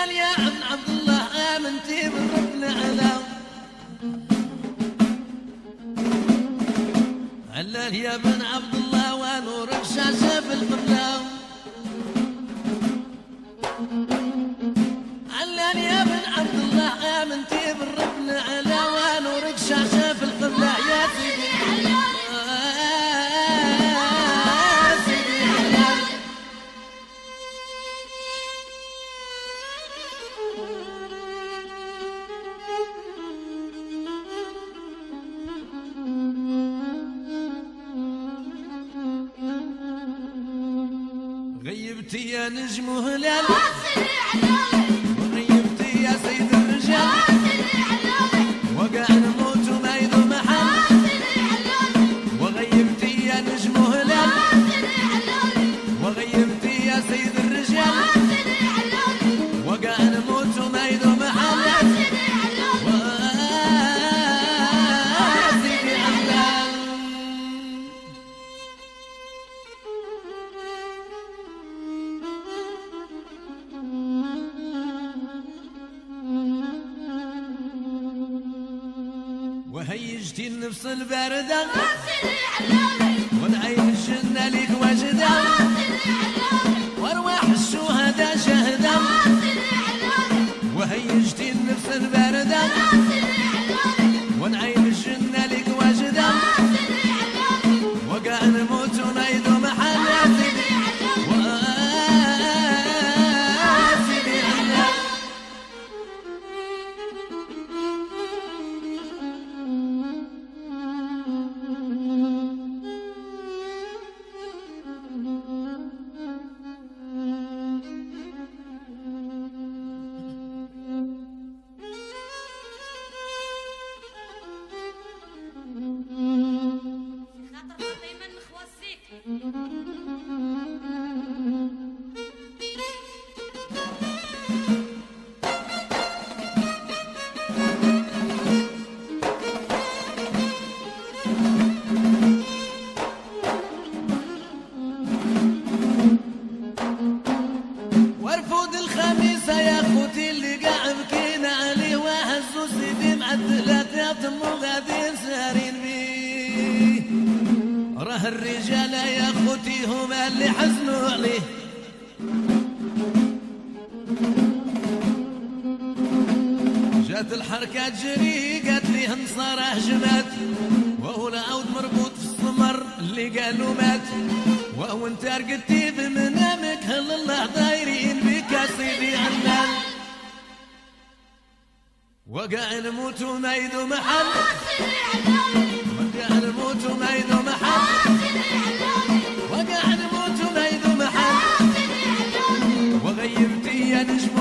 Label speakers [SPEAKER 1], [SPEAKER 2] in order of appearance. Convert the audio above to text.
[SPEAKER 1] علال يا عم عبد الله آمنتي بالرب العلا علال يا بن عبد الله ونورك شاشة في القبلة غيبتي يا نجم هلال. وهيجتي النفس الباردة والعين غادي سارين بيه راه الرجال يا خوتي هما اللي حزنوا عليه. جات الحركة تجري قالت لي انصار هجمات وهو العود مربوط في السمر اللي قالوا مات. وهو انت رقدتي بمنامك هل الله دايرين بك سيدي علال؟ وقع نموت وما يدو محل وقع نموت وما يدو محل وقع نموت وما يدو محل وغيبتي يا نجم